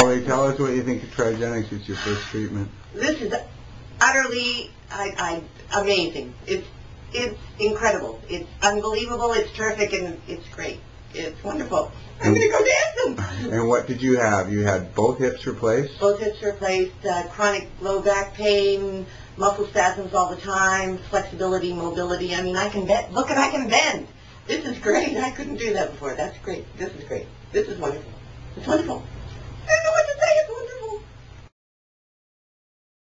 Holly, tell us what you think of Trigenics. It's your first treatment. This is utterly, I, I, amazing. It's, it's incredible. It's unbelievable. It's terrific, and it's great. It's wonderful. I'm gonna go dancing. And what did you have? You had both hips replaced? Both hips replaced, uh, chronic low back pain, muscle spasms all the time, flexibility, mobility. I mean, I can bend. Look at, I can bend. This is great. I couldn't do that before. That's great. This is great. This is wonderful. It's wonderful.